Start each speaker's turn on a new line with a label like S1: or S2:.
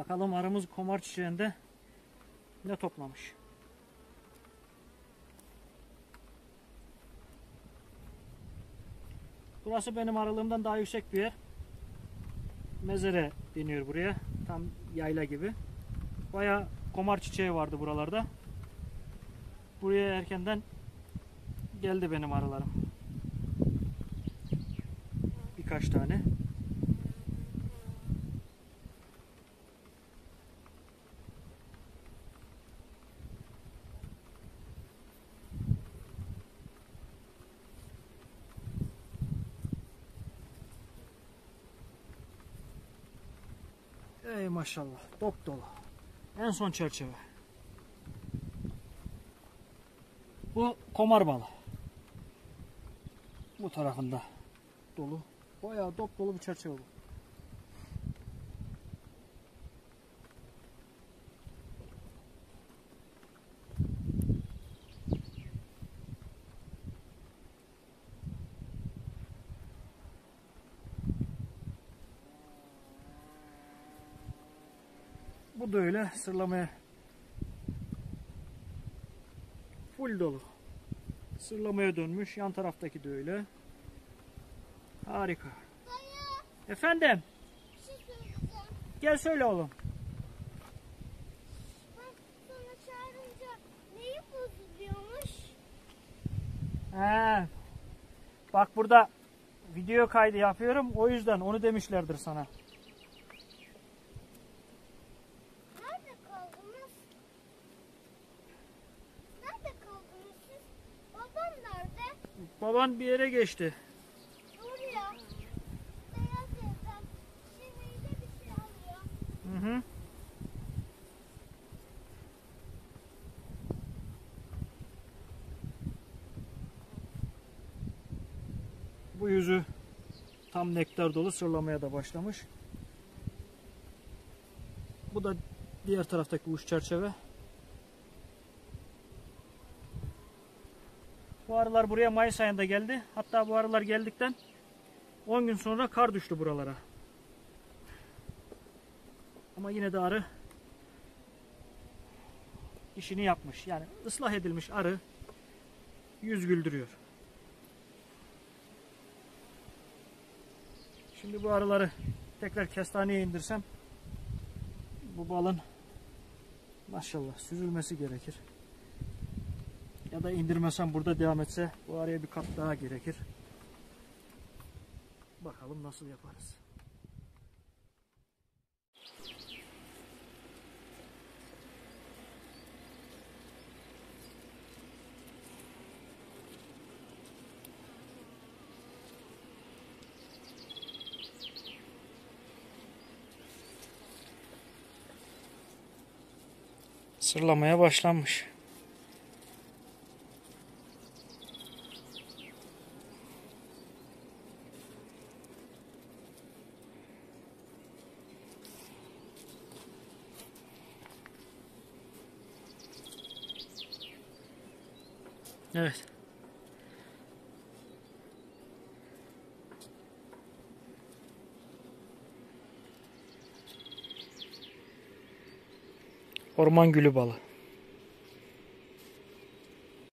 S1: Bakalım arımız komar çiçeğinde ne toplamış. Burası benim aralığımdan daha yüksek bir yer. Mezere deniyor buraya. Tam yayla gibi. Baya komar çiçeği vardı buralarda. Buraya erkenden geldi benim arılarım. Birkaç tane. Maşallah. Dop dolu. En son çerçeve. Bu komar balı. Bu tarafında dolu. Bayağı dop dolu bir çerçeve bu. Bu da öyle sırlamaya full dolu. Sırlamaya dönmüş. Yan taraftaki de öyle. Harika.
S2: Dayı
S1: Efendim
S2: şey
S1: gel söyle oğlum. He. Bak burada video kaydı yapıyorum. O yüzden onu demişlerdir sana. Baban bir yere geçti.
S2: Şey.
S1: Hı hı. Bu yüzü tam nektar dolu sırlamaya da başlamış. Bu da diğer taraftaki uç çerçeve. Bu arılar buraya Mayıs ayında geldi. Hatta bu arılar geldikten 10 gün sonra kar düştü buralara. Ama yine de arı işini yapmış. Yani ıslah edilmiş arı yüz güldürüyor. Şimdi bu arıları tekrar kestaneye indirsem bu balın maşallah süzülmesi gerekir. Ya da indirmesem burada devam etse bu araya bir kat daha gerekir. Bakalım nasıl yaparız. Sırlamaya başlanmış. Evet. Orman gülü balı.